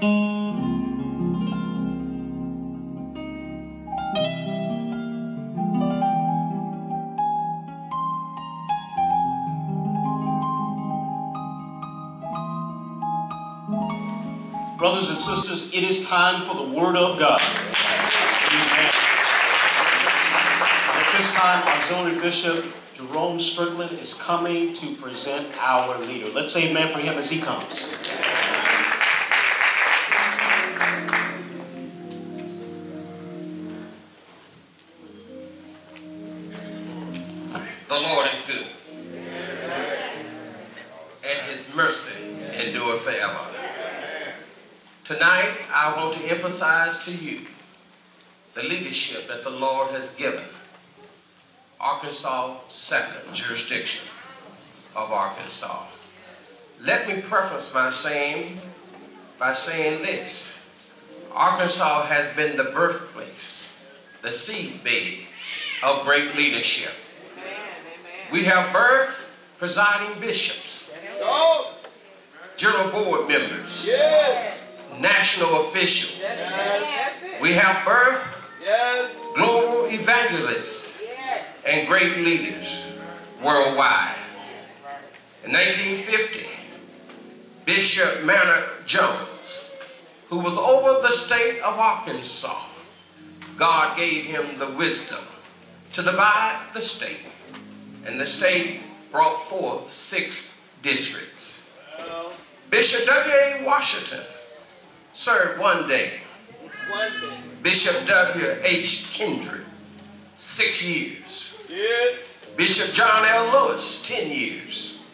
Brothers and sisters, it is time for the Word of God. Amen. At this time, Auxiliary Bishop Jerome Strickland is coming to present our leader. Let's say amen for him as he comes. Emphasize to you the leadership that the Lord has given Arkansas second jurisdiction of Arkansas. Let me preface my saying by saying this. Arkansas has been the birthplace, the seedbed of great leadership. We have birth presiding bishops, general board members, national officials. We have birth global evangelists and great leaders worldwide. In 1950, Bishop Manor Jones, who was over the state of Arkansas, God gave him the wisdom to divide the state. And the state brought forth six districts. Bishop W.A. Washington served one day. Bishop W.H. Kendrick, six years. Bishop John L. Lewis, 10 years.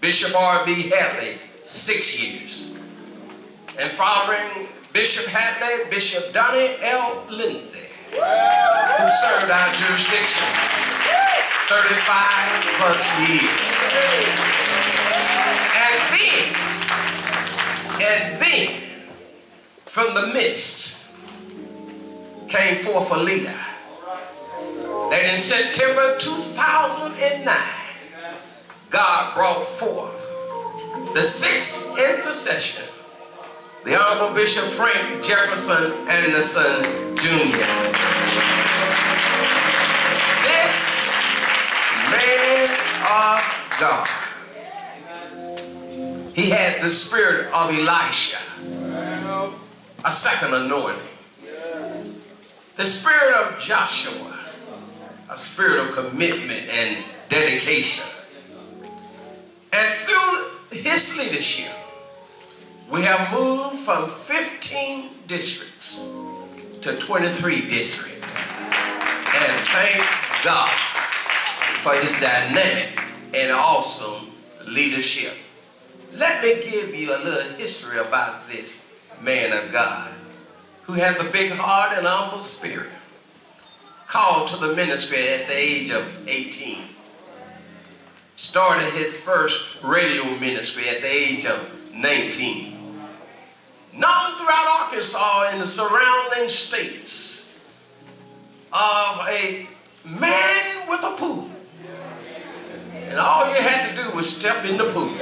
Bishop R.B. Hadley, six years. And following Bishop Hadley, Bishop Donnie L. Lindsay, who served our jurisdiction 35 plus years. And then, and then, from the midst came forth a leader that in September 2009, God brought forth the sixth in succession, the Honorable Bishop Frank Jefferson Anderson Jr. This man of God, he had the spirit of Elisha, a second anointing. The spirit of Joshua, a spirit of commitment and dedication. And through his leadership, we have moved from 15 districts to 23 districts. And thank God for his dynamic and awesome leadership. Let me give you a little history about this man of God who has a big heart and humble spirit. Called to the ministry at the age of 18. Started his first radio ministry at the age of 19. Known throughout Arkansas and the surrounding states of a man with a pool. And all you had to do was step in the pool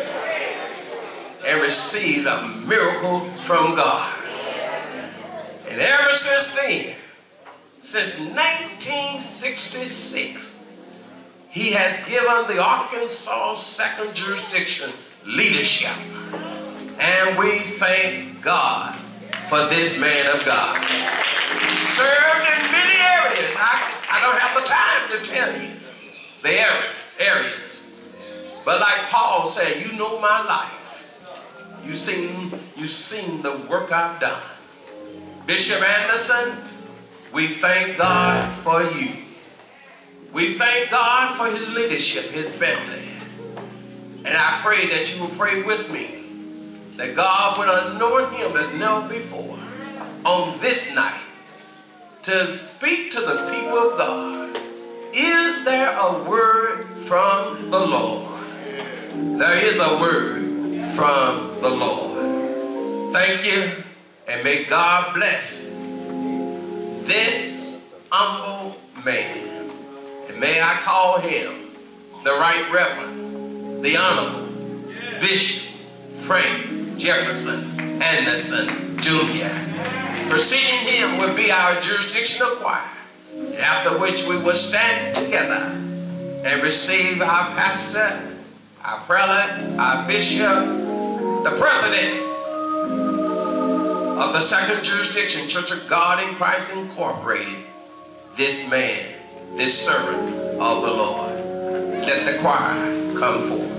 and receive a miracle from God. And ever since then, since 1966, he has given the Arkansas second jurisdiction leadership. And we thank God for this man of God. He Served in many areas. I, I don't have the time to tell you the area, areas. But like Paul said, you know my life. You seen, you seen the work I've done. Bishop Anderson, we thank God for you. We thank God for his leadership, his family. And I pray that you will pray with me that God would anoint him as never before on this night to speak to the people of God. Is there a word from the Lord? There is a word from the Lord. Thank you, and may God bless this humble man. And may I call him the Right Reverend, the Honorable Bishop Frank Jefferson Anderson Jr. Preceding him will be our jurisdictional choir, after which we will stand together and receive our pastor, our prelate, our bishop, the president of the second jurisdiction, Church of God in Christ Incorporated, this man, this servant of the Lord. Let the choir come forth.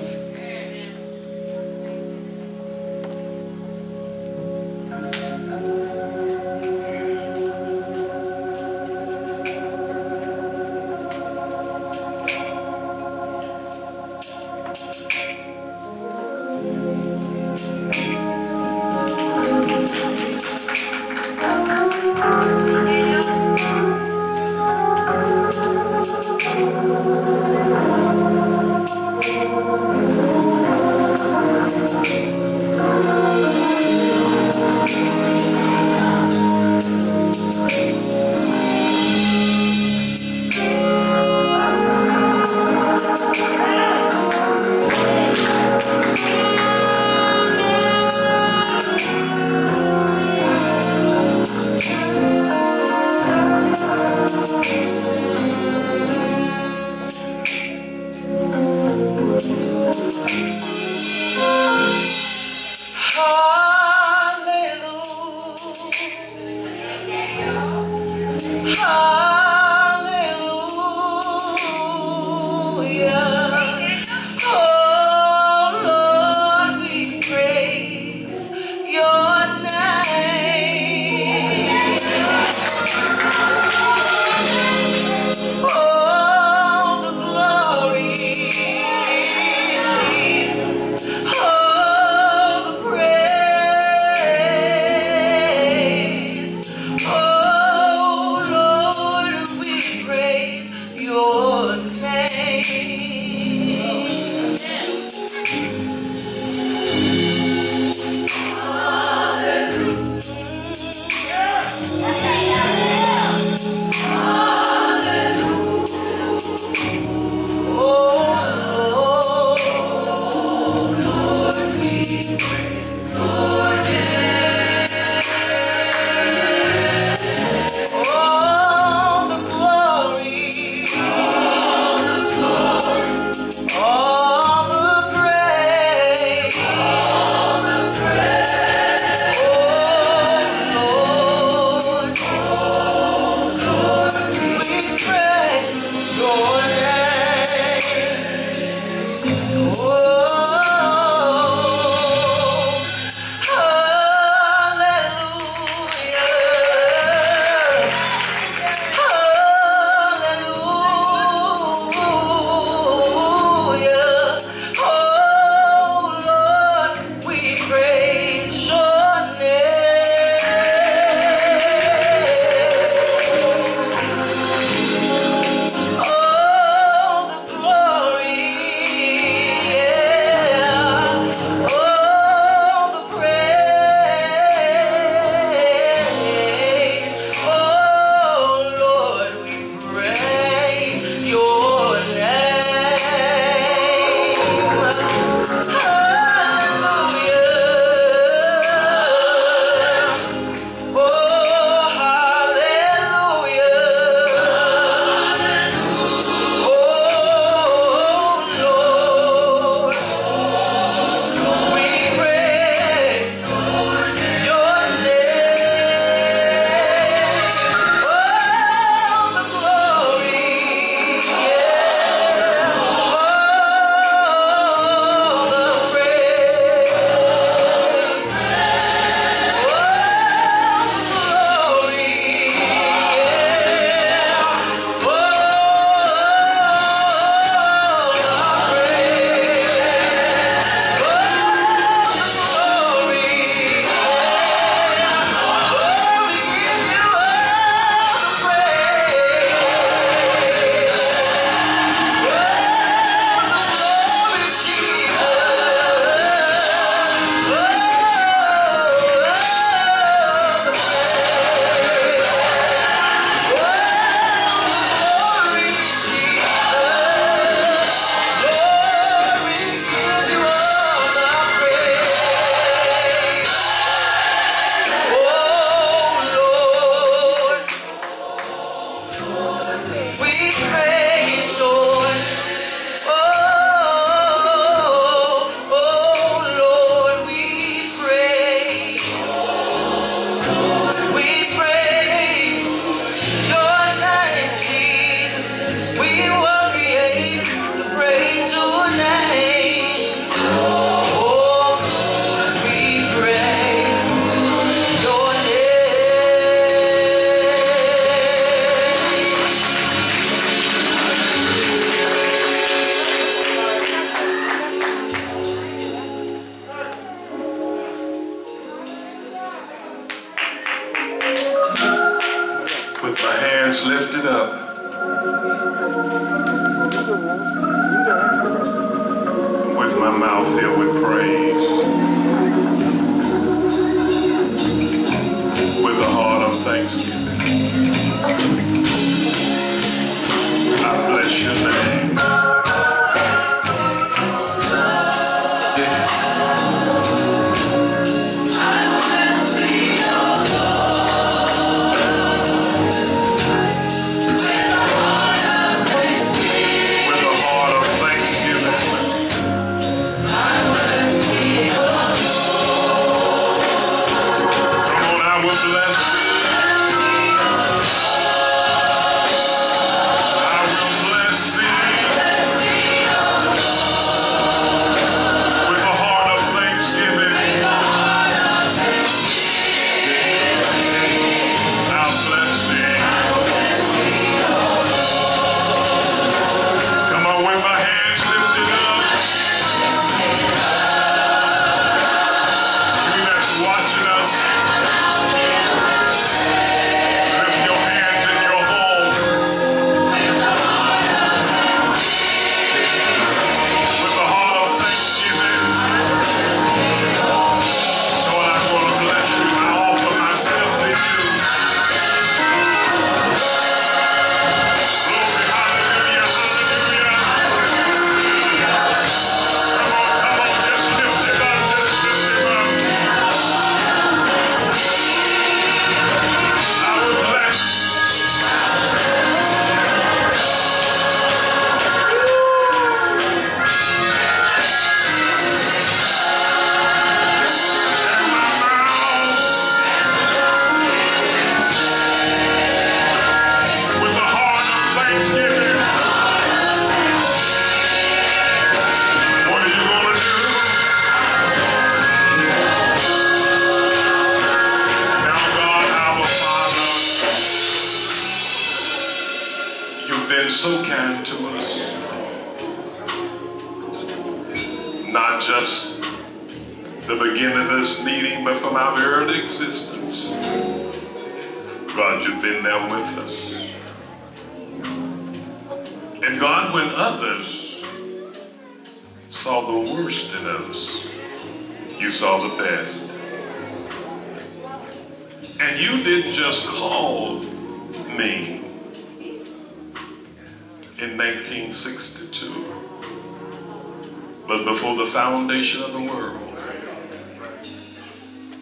But before the foundation of the world,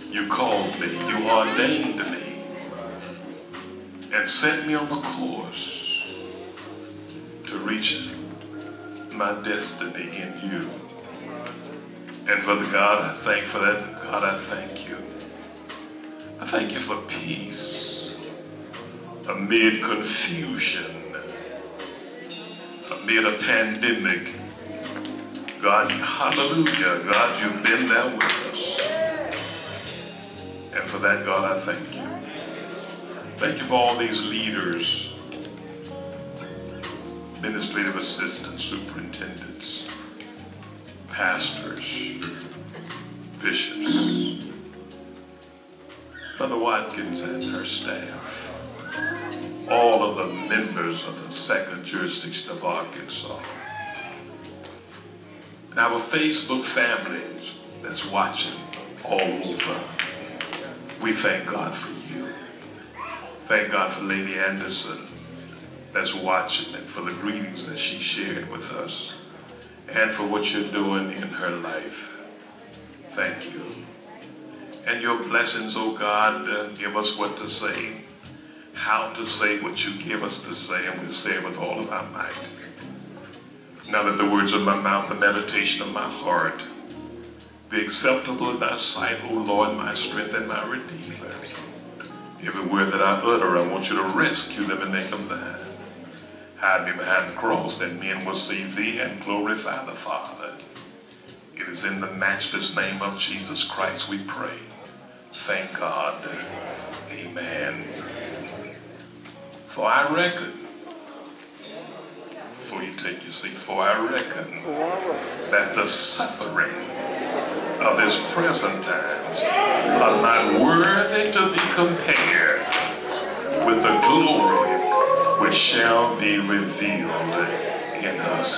you called me, you ordained me, and set me on a course to reach my destiny in you. And for the God, I thank for that. God, I thank you. I thank you for peace amid confusion, amid a pandemic. God, hallelujah. God, you've been there with us. And for that, God, I thank you. Thank you for all these leaders, administrative assistants, superintendents, pastors, bishops, Mother Watkins and her staff, all of the members of the second jurisdiction of Arkansas, and our Facebook families that's watching all over. We thank God for you. Thank God for Lady Anderson that's watching and for the greetings that she shared with us and for what you're doing in her life. Thank you. And your blessings, oh God, uh, give us what to say, how to say what you give us to say, and we say it with all of our might. Now that the words of my mouth, the meditation of my heart, be acceptable in thy sight, O Lord, my strength and my redeemer. Every word that I utter, I want you to rescue them and make them thine. Hide me behind the cross that men will see thee and glorify the Father. It is in the matchless name of Jesus Christ we pray. Thank God. Amen. For I reckon, before you take your seat, for I reckon that the suffering of this present times are not worthy to be compared with the glory which shall be revealed in us.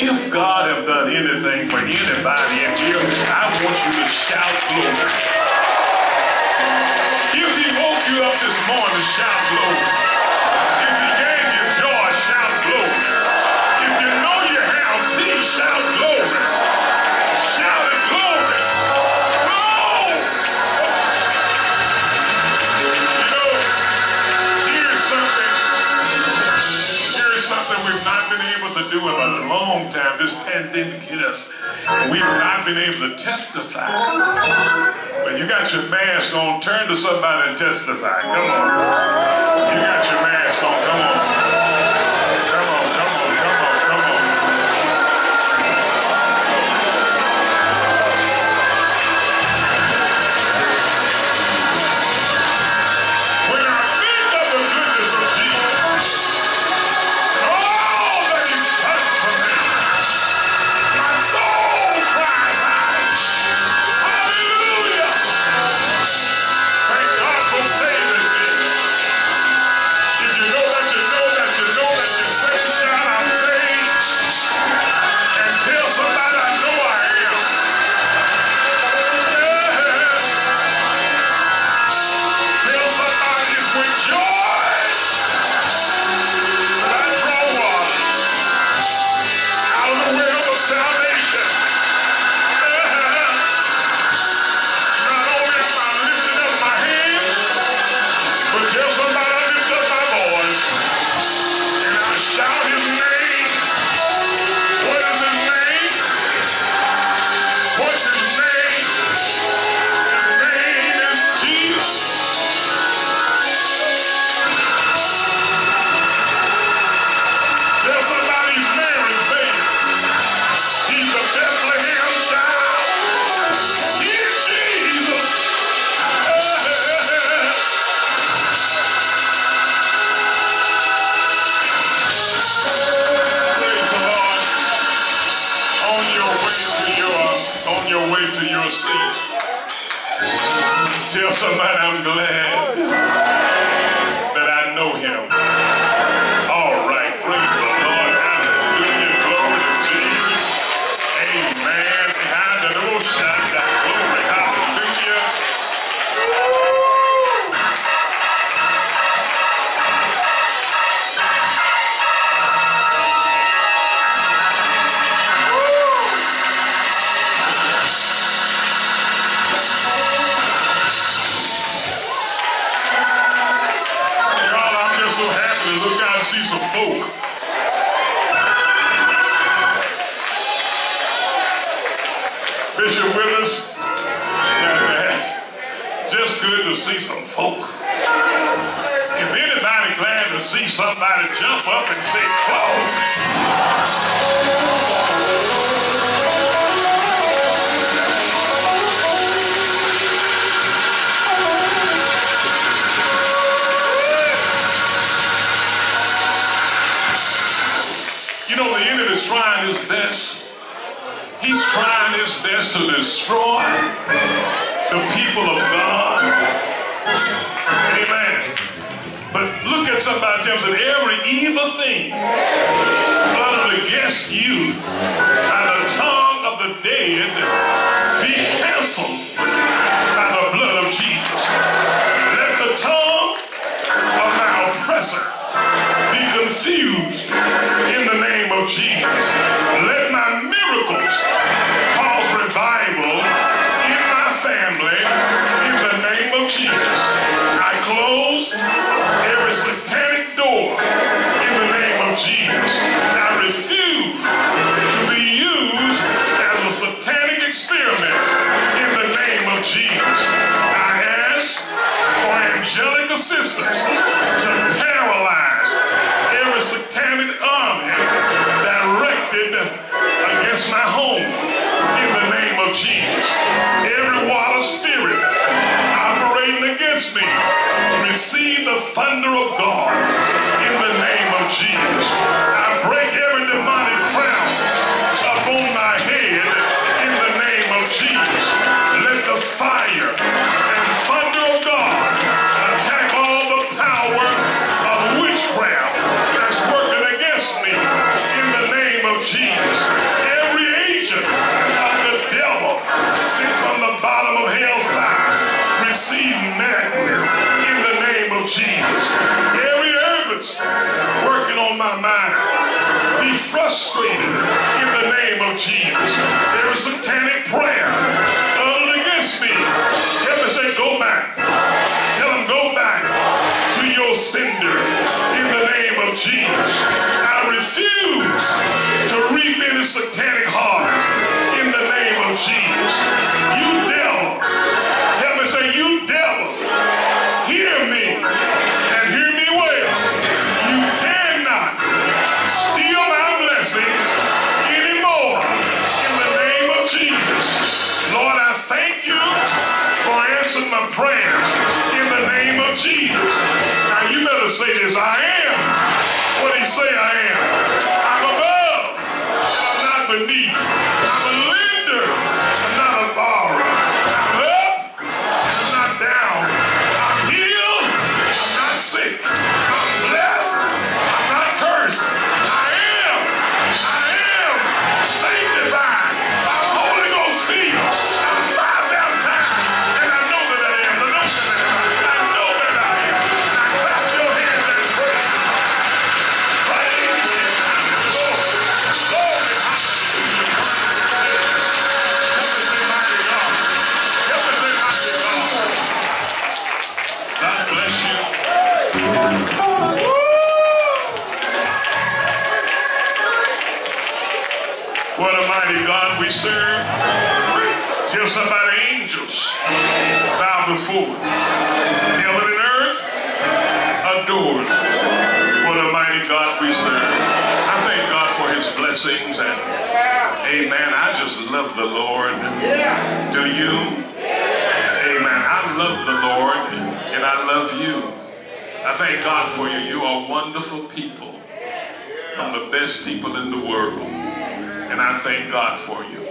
If God have done anything for anybody in here, I want you to shout glory. If he woke you up this morning, shout glory. this pandemic hit us, we've not been able to testify. When you got your mask on, turn to somebody and testify. Come on. You got your mask on. Come on. Tell somebody I'm glad. destroy the people of God. Amen. But look at somebody and tell them every evil thing uttered against you adores. What a mighty God we serve. I thank God for his blessings and amen. I just love the Lord. Do you? Amen. I love the Lord and I love you. I thank God for you. You are wonderful people. I'm the best people in the world. And I thank God for you.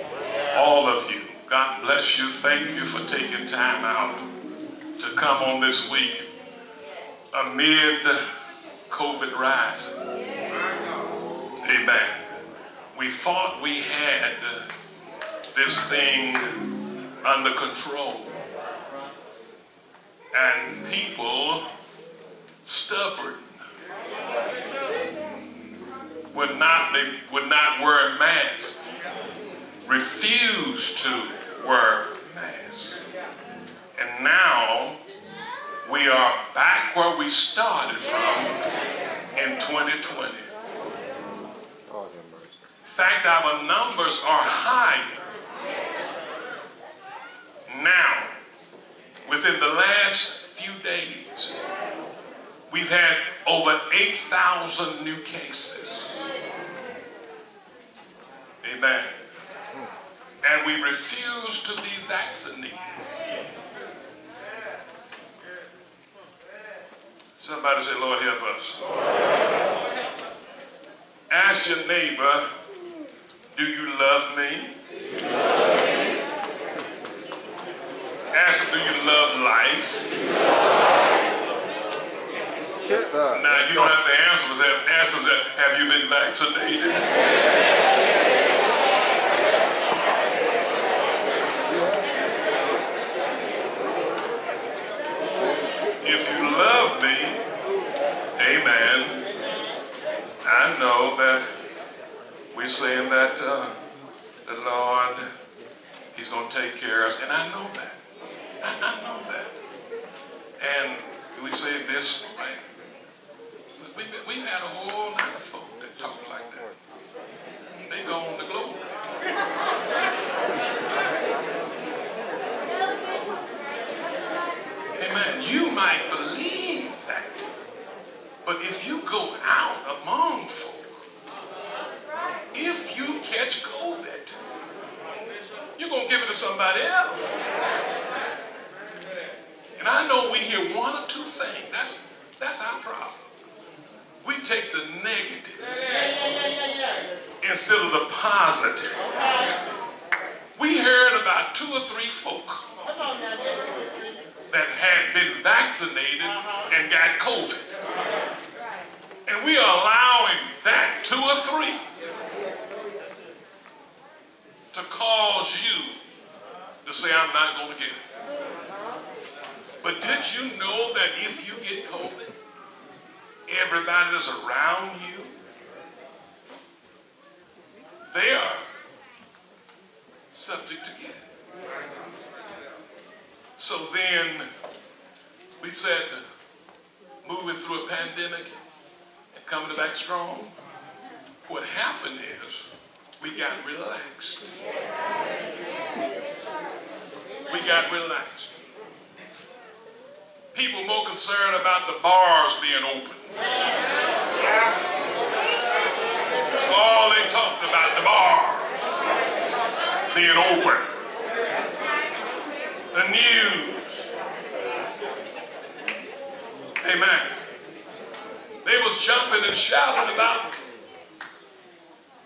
All of you. God bless you. Thank you for taking time out to come on this week amid COVID rising. Amen. We thought we had this thing under control. And people stubborn would not they would not wear masks, refused to wear masks. And now we are back where we started from in 2020. In fact, our numbers are higher now. Within the last few days, we've had over 8,000 new cases. Amen. And we refuse to be vaccinated. Somebody say, Lord, help us. Ask your neighbor, do you love me? Ask him, do you love life? Yes, sir. Now, you don't have to answer that. Ask them that, have you been vaccinated? If you love me, amen, I know that we're saying that uh, the Lord, He's going to take care of us, and I know that. I, I know that. And we say this way. We, we, we've had a whole lot of folk that talk like that. They go on the globe. Amen. You might believe that. But if you go out among catch COVID, you're going to give it to somebody else. And I know we hear one or two things. That's, that's our problem. We take the negative instead of the positive. We heard about two or three folk that had been vaccinated and got COVID. And we are allowing that two or three to cause you to say, I'm not going to get it. But did you know that if you get COVID, everybody that's around you, they are subject to get. it. So then we said, moving through a pandemic and coming back strong, what happened is we got relaxed. We got relaxed. People more concerned about the bars being open. That's all they talked about, the bars being open. The news. Amen. They was jumping and shouting about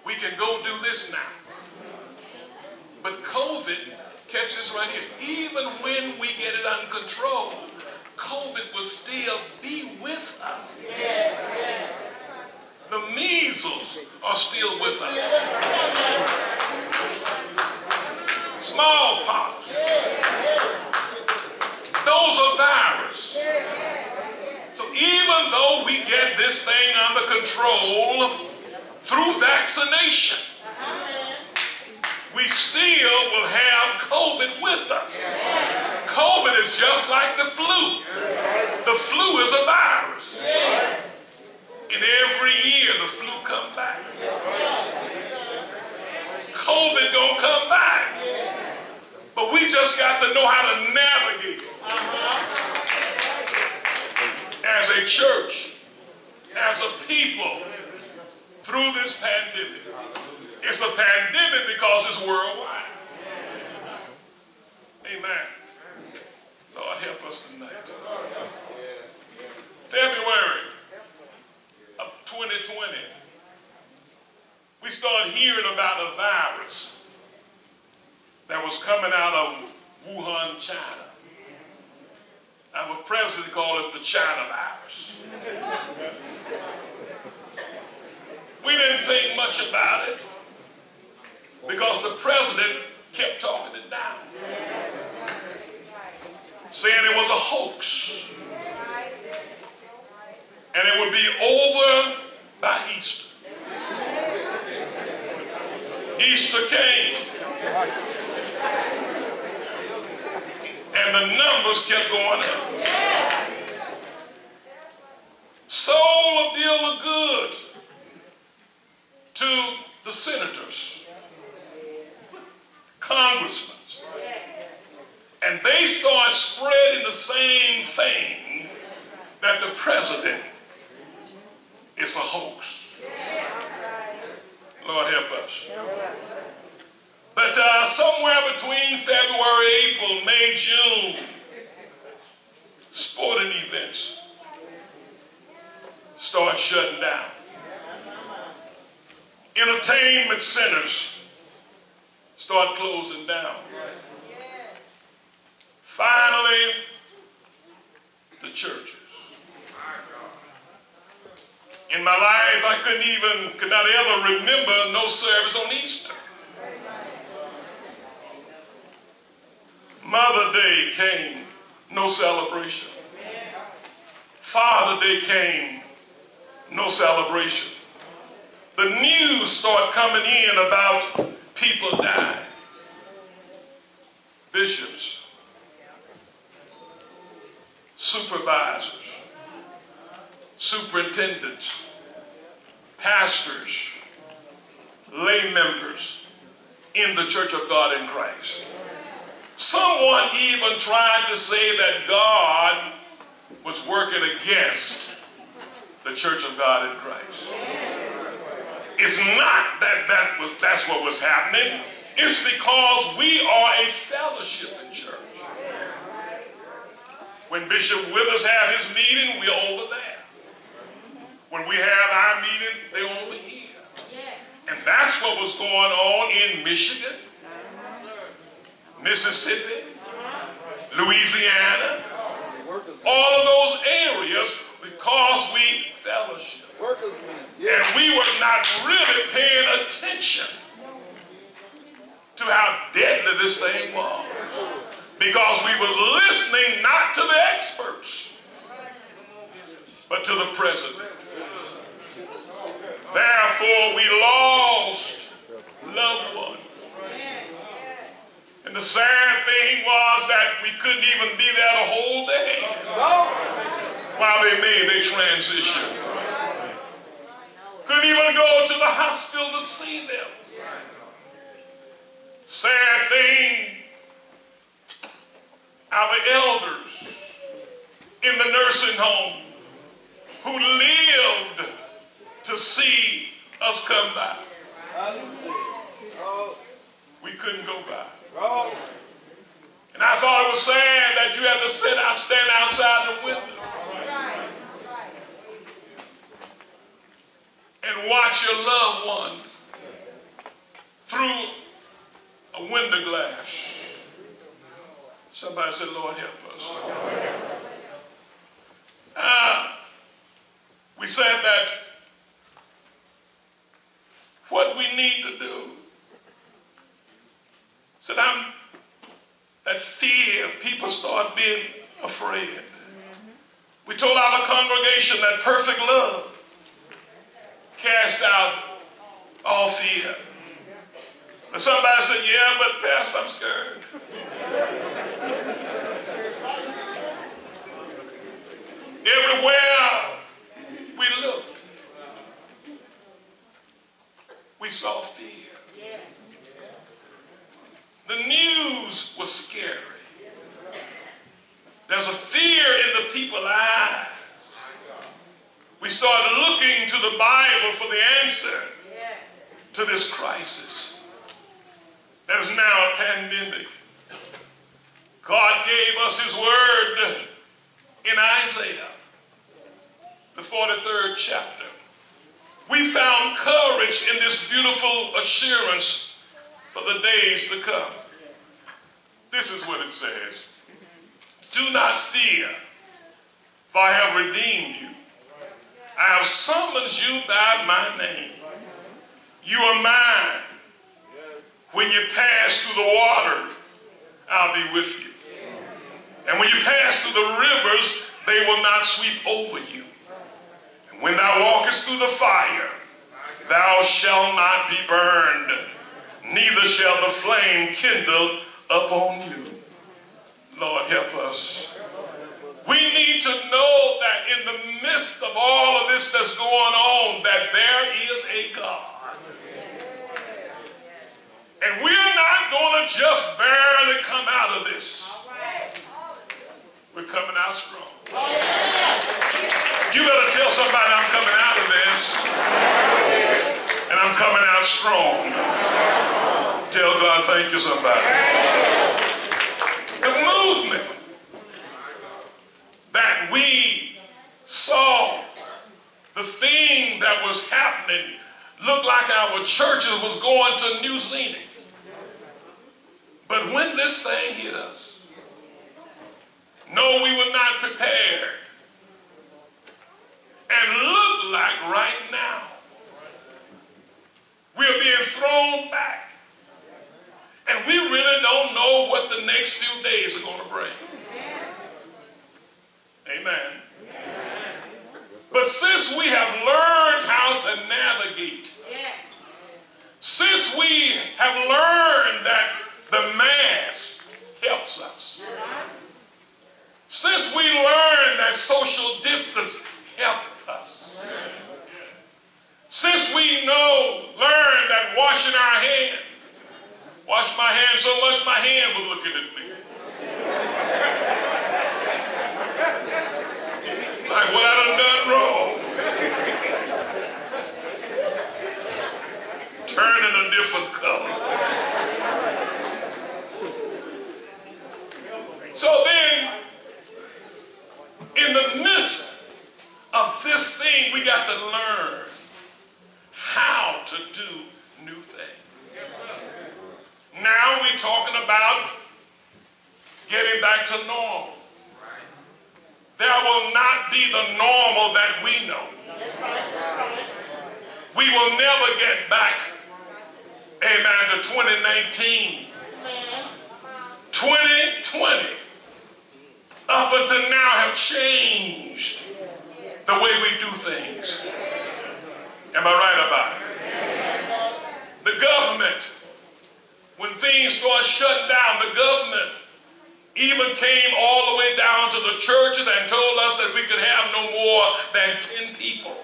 we can go do this now. But COVID, catch this right here, even when we get it under control, COVID will still be with us. The measles are still with us. Smallpox. Those are virus. So even though we get this thing under control through vaccination, we still will have COVID with us. COVID is just like the flu. The flu is a virus. And every year the flu comes back. COVID gonna come back. But we just got to know how to navigate as a church, as a people, through this pandemic. It's a pandemic because it's worldwide. Amen. Us tonight. February of 2020, we started hearing about a virus that was coming out of Wuhan, China. Our president called it the China virus. We didn't think much about it because the president kept talking it down, saying it was a hoax and it would be over by Easter. Easter came. And the numbers kept going up. Sold a bill of goods to the senators, congressmen, and they start spreading the same thing that the president is a hoax. Lord help us. But uh, somewhere between February, April, May, June, sporting events start shutting down. Entertainment centers start closing down. Finally, the churches. In my life, I couldn't even, could not ever remember no service on Easter. Mother Day came, no celebration. Father Day came, no celebration. The news started coming in about people dying. Bishops, supervisors, superintendents, pastors, lay members in the church of God in Christ. Someone even tried to say that God was working against the church of God in Christ. It's not that, that was, that's what was happening. It's because we are a fellowship in church. When Bishop Withers have his meeting, we're over there. When we have our meeting, they're over here. And that's what was going on in Michigan, Mississippi, Louisiana, all of those areas because we fellowship. And we were not really paying attention to how deadly this thing was. Because we were listening not to the experts, but to the president. Therefore, we lost loved ones And the sad thing was that we couldn't even be there to whole day while they made their transition. Couldn't even go to the hospital to see them. Sad thing, our elders in the nursing home who lived to see us come by. We couldn't go by. And I thought it was sad that you had to sit out, stand outside the window and watch your loved one through a window glass. Somebody said, Lord, help us. Uh, we said that what we need to do. Said I'm that fear, people start being afraid. We told our congregation that perfect love cast out all fear. But somebody said, yeah, but Pastor, I'm scared. Everywhere we looked, we saw fear. The news was scary. There's a fear in the people's eyes. We started looking to the Bible for the answer to this crisis. There's now a pandemic. God gave us his word in Isaiah, the 43rd chapter. We found courage in this beautiful assurance for the days to come. This is what it says. Do not fear, for I have redeemed you. I have summoned you by my name. You are mine. When you pass through the water, I'll be with you. And when you pass through the rivers, they will not sweep over you. And when thou walkest through the fire, thou shalt not be burned, neither shall the flame kindle upon you. Lord, help us. We need to know that in the midst of all of this that's going on, that there is a God. And we're not going to just barely come out of this. We're coming out strong. You better tell somebody I'm coming out of this. And I'm coming out strong. Tell God, thank you, somebody. The movement that we saw, the thing that was happening, looked like our churches was going to New Zealand. But when this thing hit us, no, we were not prepared. And look like right now, we're being thrown back. And we really don't know what the next few days are going to bring. Amen. But since we have learned how to navigate, since we have learned that the mass helps us, since we learned that social distance helped us, since we know, learned that washing our hands, wash my hands so much my hand was looking at me. Like what I done done wrong. Turning a different color. So then, in the midst of this thing, we got to learn how to do new things. Now we're talking about getting back to normal. There will not be the normal that we know. We will never get back, amen, to 2019. 2020 up until now have changed the way we do things. Am I right about it? The government, when things started shutting down, the government even came all the way down to the churches and told us that we could have no more than 10 people.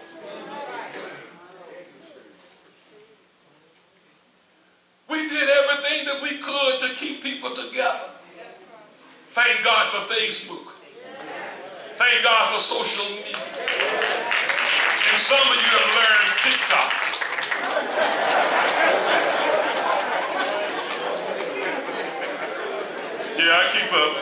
We did everything that we could to keep people together. Thank God for Facebook. Thank God for social media. And some of you have learned TikTok. Yeah, I keep up.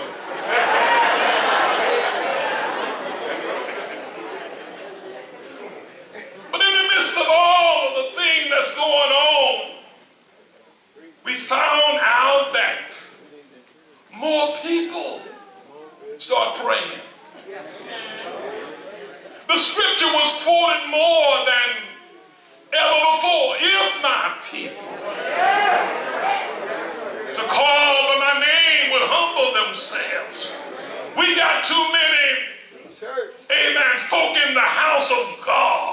But in the midst of all of the thing that's going on, we found out that more people start praying. The scripture was quoted more than ever before. If my people to call by my name would humble themselves. We got too many, amen, folk in the house of God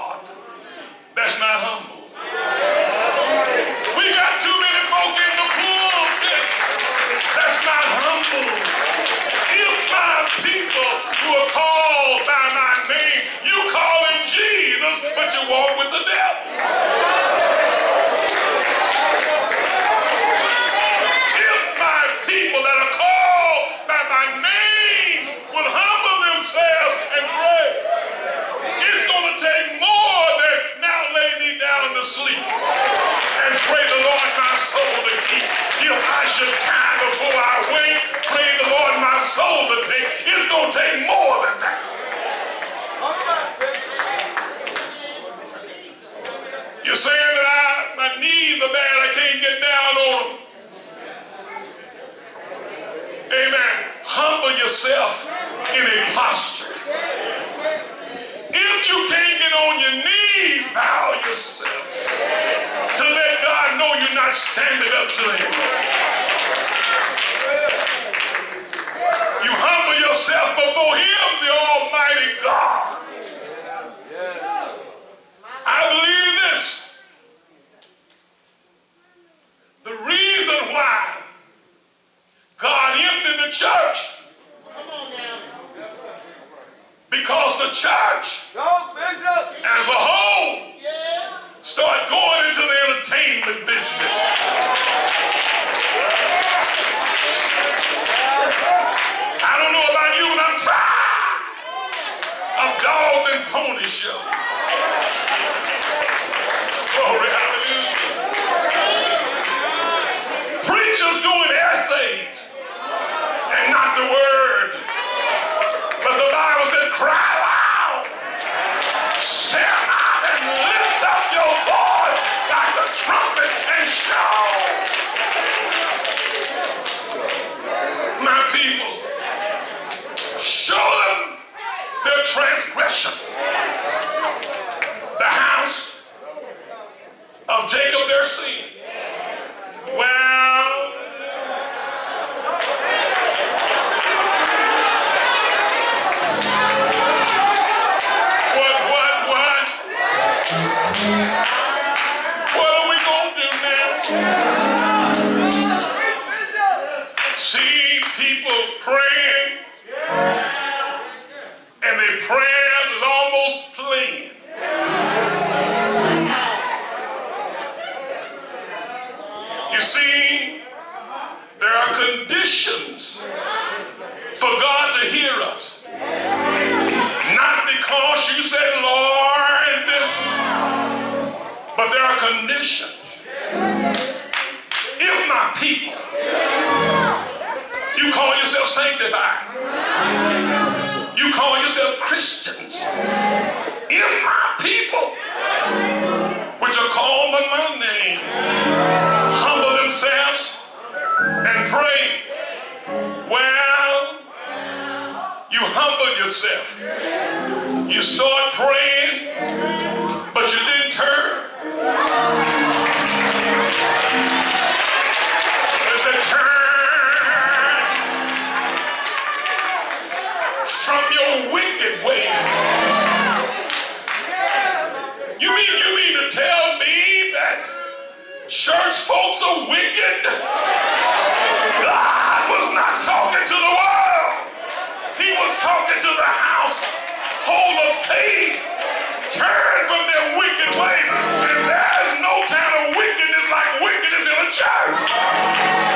yourself in a posture. If you can't get on your knees, bow yourself to let God know you're not standing up to Him. You humble yourself before Him, the Almighty God. folks are wicked. Ah, God was not talking to the world. He was talking to the house whole of faith. Turn from their wicked ways. And there is no kind of wickedness like wickedness in a church.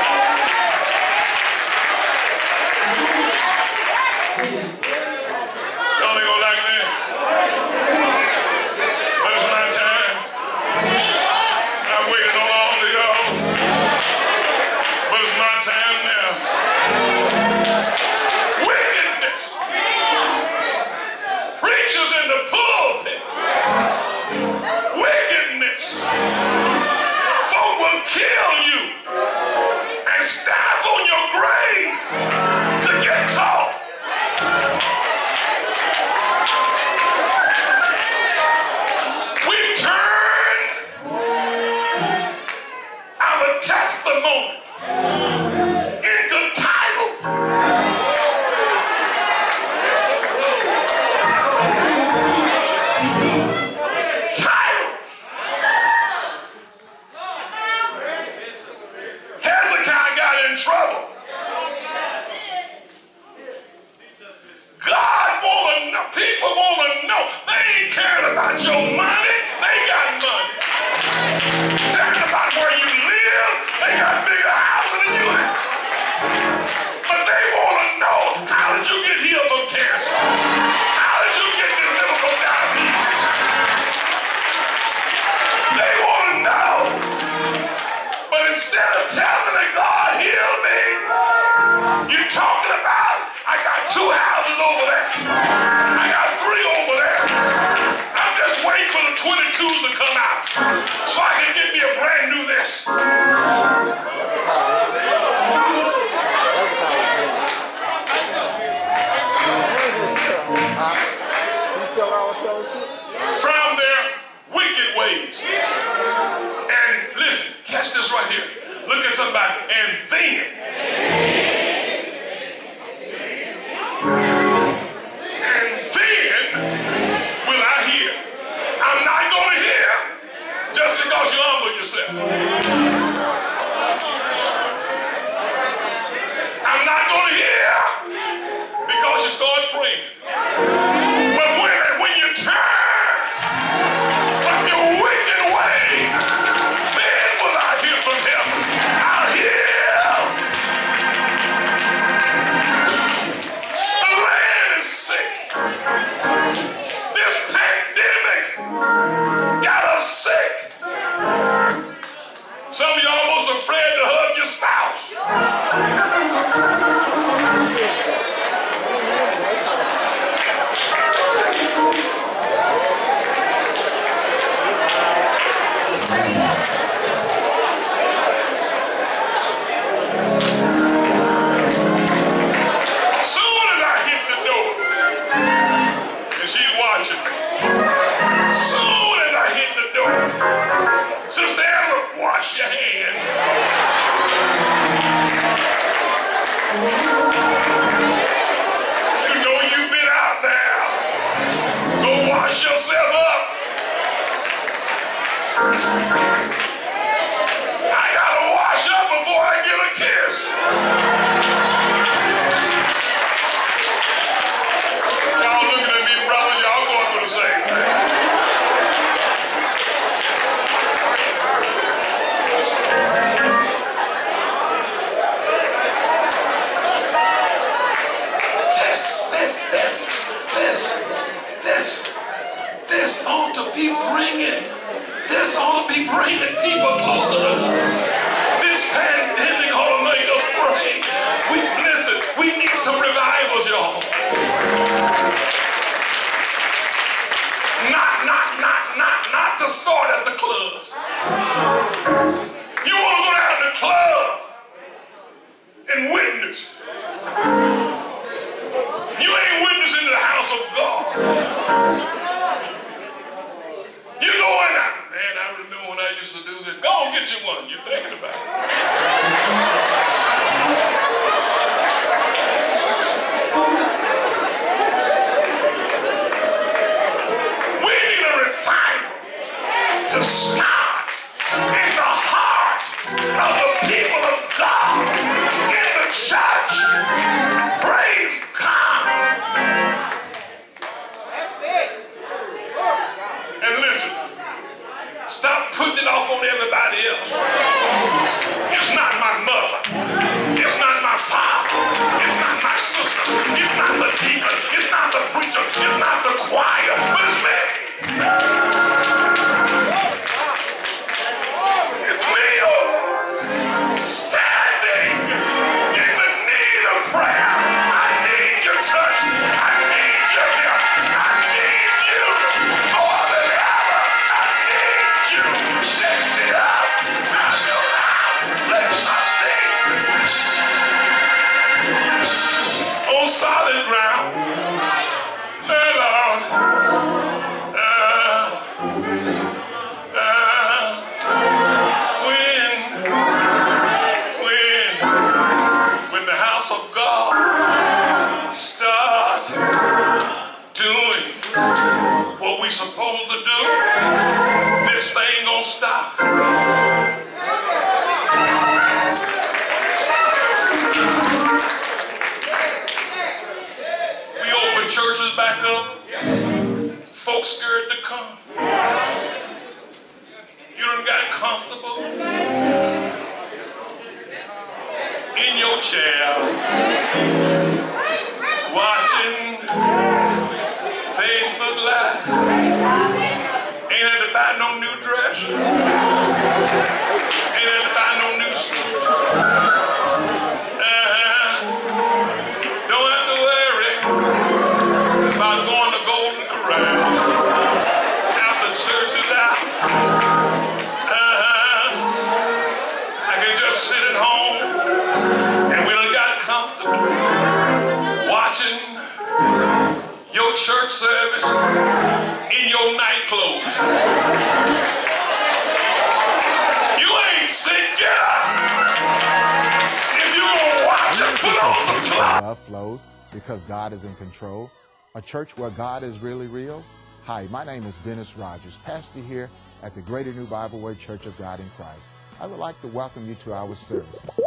and witness. You ain't witnessing to the house of God. Your church service in your night clothes. You ain't sick, get up! If you gonna watch it, put on some clothes. Love flows because God is in control. A church where God is really real. Hi, my name is Dennis Rodgers, pastor here at the Greater New Bibleway Church of God in Christ. I would like to welcome you to our services.